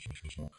说说说说。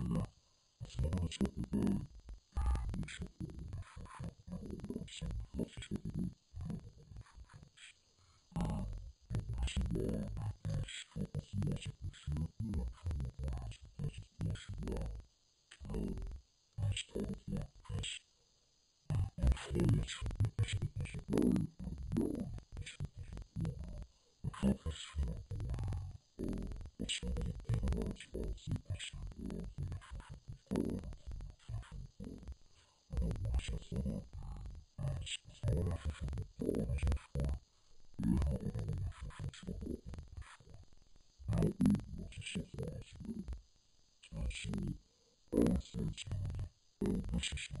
Ella estaba desocupado y eso fue una cosa horrorosa. Gracias a Dios, no Спасибо, что посмотрите на вас, это спасибо, что оставьте вас, оставьте もしかした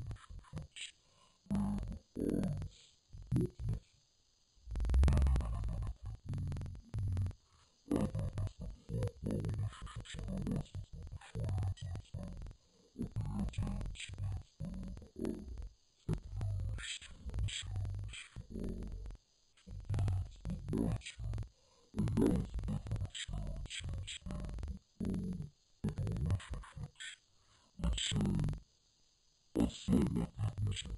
I Así, así la transmisión.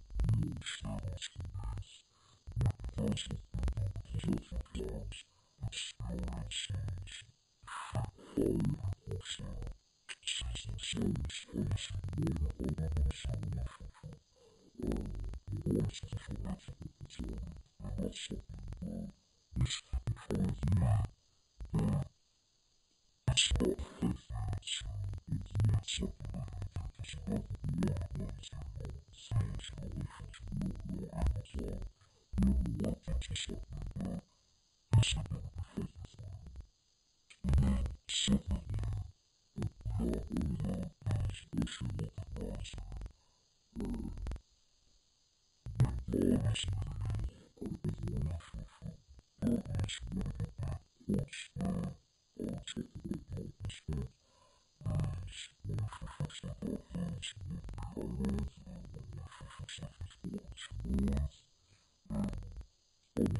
nostra est 只是我们的把上面的把复杂起来了。那么现在呢，把我误的，还是不是我的想法？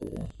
Yeah.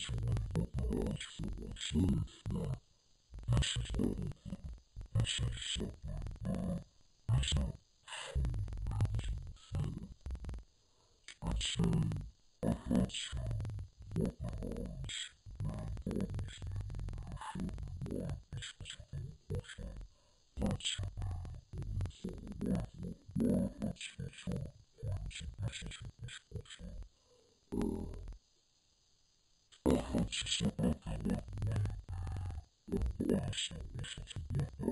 нечего упаковать в его цвета. Наша здоровье, наша сила, наша фу, наша сила. Отцей, отец, Mm-hmm.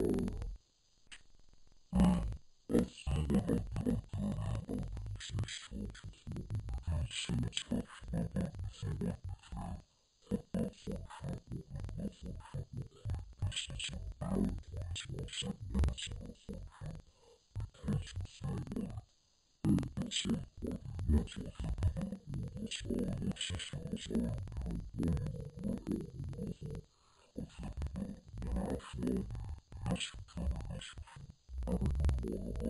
aa æt sáðar okk okk og síðan soðu okk æt síðan okk æt æt æt æt æt æt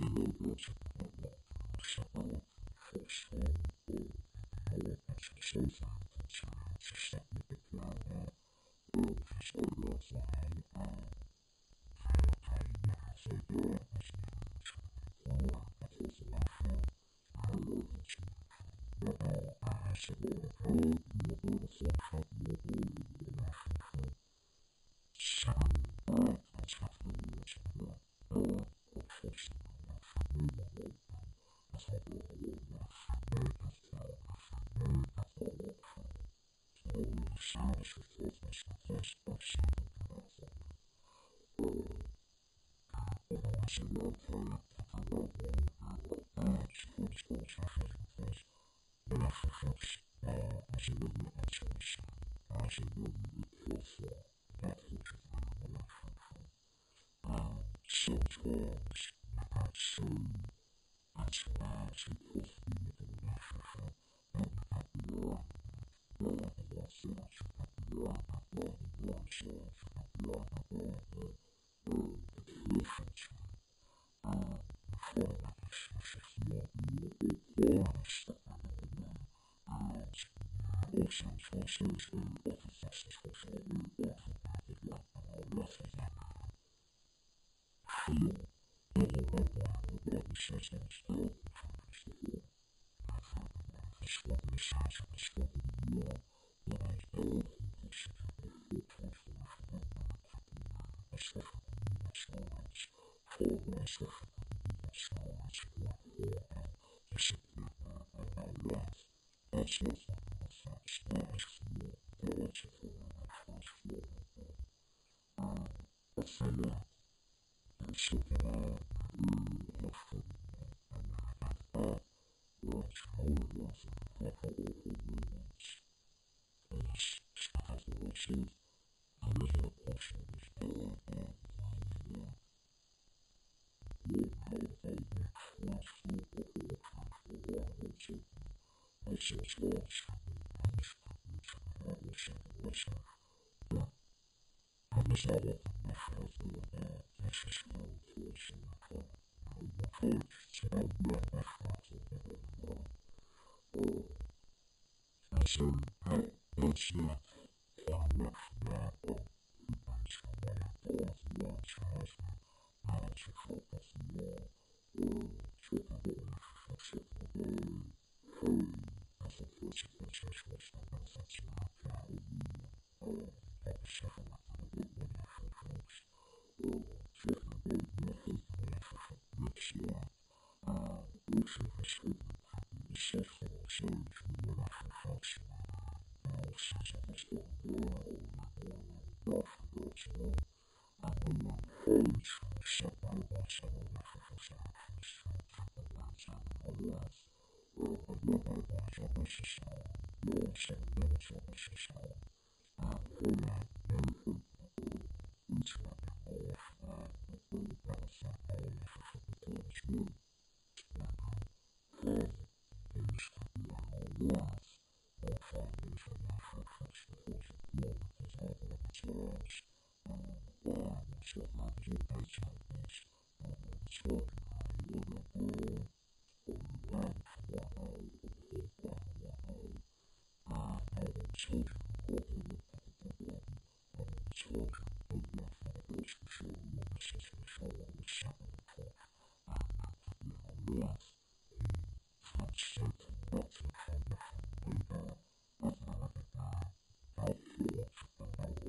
走路的时候，我习惯地挥手；我习惯地潇洒，潇洒地穿过。我习惯了说爱，还有太多的舍不得。我习惯了说，我爱着你，虽然沉默，我爱着你，虽然没有结果。Sometimes I try to perform skulstum og fasti skofæðir við lokum af mósar. Hallo. Nú kemur okkur að spyrja um stuðul. Skal ég skriva skof. Nei, nei, nei. Skal ég skriva. Skal ég skriva. Skal ég skriva. Skal ég skriva. Skal ég skriva. Skal hætta er eitt skráningað skjal. Hætta er eitt skráningað skjal. Hætta er that you focus more salva social, nossa, não salva social. Ah, olá, eu isso é a aula, a educação, a aula, a faculdade, a aula, a escola, a aula, a faculdade, a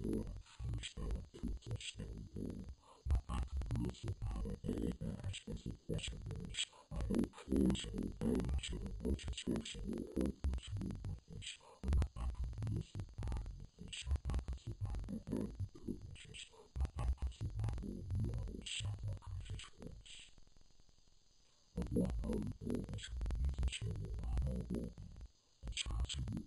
ball, instead of picking stone My back moves the power the are all all with this. And my back moves the power with this. My back is the power of My back is the power of own of It's hard to move.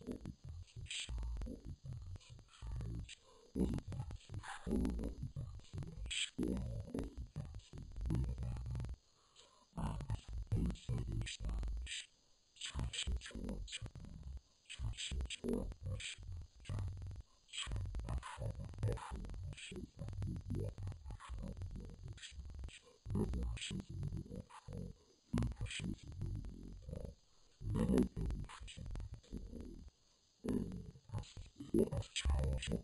Yeah.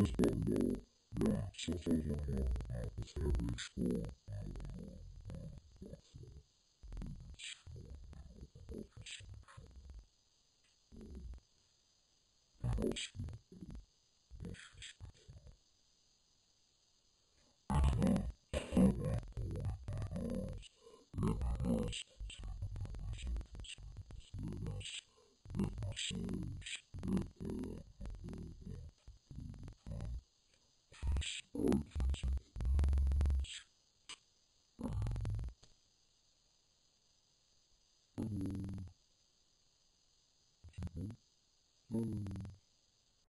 based on the maps available at every school.